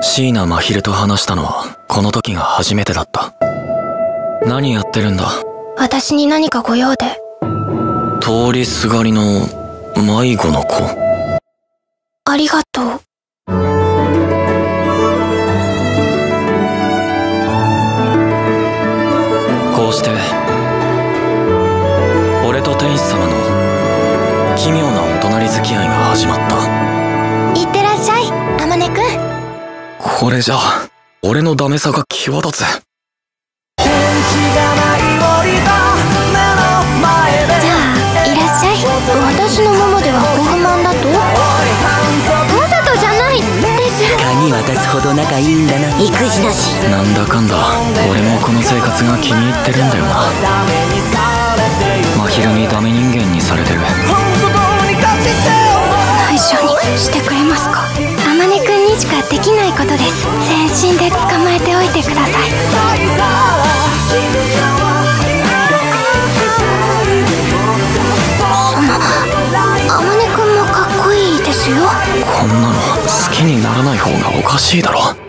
椎名真昼と話したのはこの時が初めてだった。何やってるんだ？私に何かご用で。通りすがりの迷子の子。ありがとう。こうして俺と天使様の奇妙なお隣これじゃ俺のダメさが際立つ。じゃあいらっしゃい。私のままではご不満だと？わざとじゃないです。鍵渡すほど仲いいんだな。育児なし。なんだかんだ俺もこの生活が気に入ってるんだよなできないことです。全身で捕まえておいてください。その天音くんもかっこいいですよ。こんなの好きにならない方がおかしいだろ。